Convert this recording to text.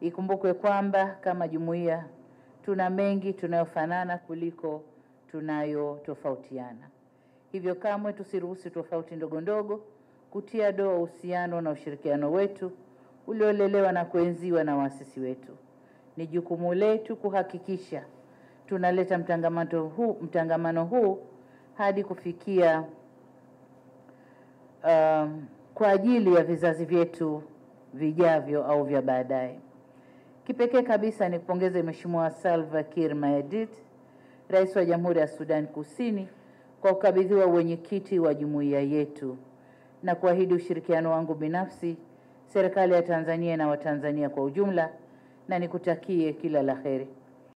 Ikumbukwe kwamba kama jumuiya tuna mengi tunayofanana kuliko tunayotofautiana. Hivyo kamwe tusiruhusu tofauti ndogo ndogo kutia doa uhusiano na ushirikiano wetu uliolelewa na kuenziwa na waasisi wetu. Ni jukumu letu kuhakikisha tunaleta mtangamano huu, mtangamano huu hadi kufikia um, kwa ajili ya vizazi vyetu vijavyo au vya baadaye. Kipekee kabisa nikupongeze Mheshimiwa Salva Kiir Mayardit, Rais wa Jamhuri ya Sudan Kusini kwa kukabidhiwa uwenyekiti wa jumuiya yetu na kuahidi ushirikiano wangu binafsi, serikali ya Tanzania na Watanzania kwa ujumla, na nikutakie kila la heri.